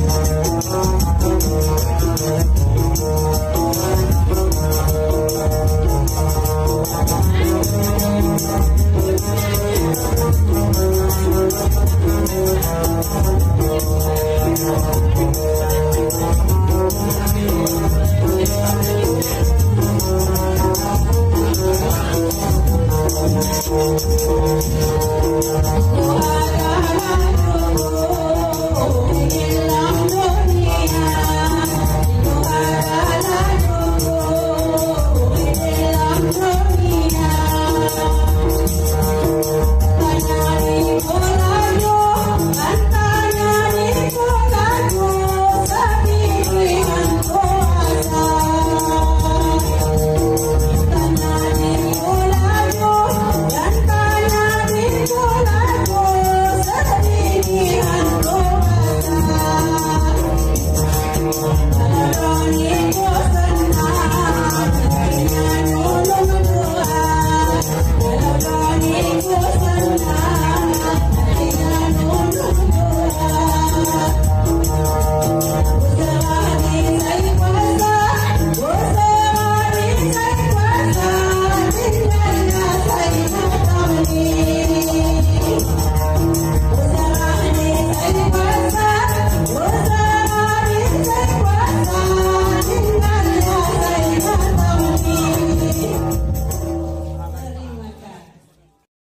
Thank